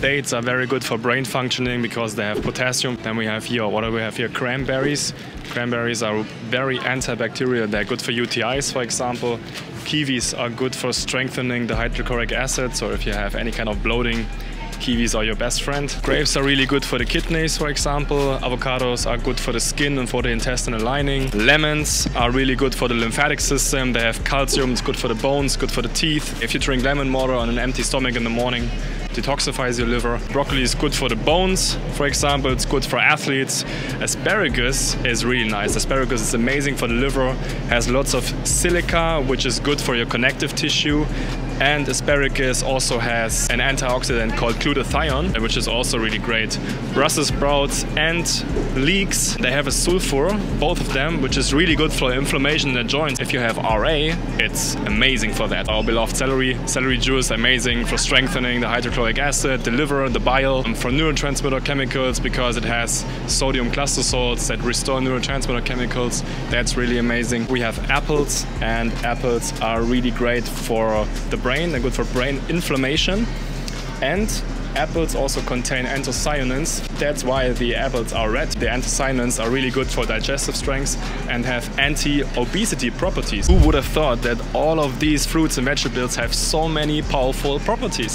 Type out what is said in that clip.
Dates are very good for brain functioning because they have potassium. Then we have here, what do we have here? Cranberries. Cranberries are very antibacterial. They're good for UTIs, for example. Kiwis are good for strengthening the hydrochloric acid. So if you have any kind of bloating, kiwis are your best friend. Grapes are really good for the kidneys, for example. Avocados are good for the skin and for the intestinal lining. Lemons are really good for the lymphatic system. They have calcium, it's good for the bones, good for the teeth. If you drink lemon water on an empty stomach in the morning, detoxifies your liver. Broccoli is good for the bones, for example, it's good for athletes. Asparagus is really nice. Asparagus is amazing for the liver, has lots of silica, which is good for your connective tissue. And asparagus also has an antioxidant called glutathione, which is also really great. Brussels sprouts and leeks, they have a sulfur, both of them, which is really good for inflammation in the joints. If you have RA, it's amazing for that. Our beloved celery, celery juice, amazing for strengthening the acid, the liver, the bile, for neurotransmitter chemicals because it has sodium cluster salts that restore neurotransmitter chemicals. That's really amazing. We have apples and apples are really great for the brain, they're good for brain inflammation. And apples also contain anthocyanins. That's why the apples are red. The anthocyanins are really good for digestive strength and have anti-obesity properties. Who would have thought that all of these fruits and vegetables have so many powerful properties?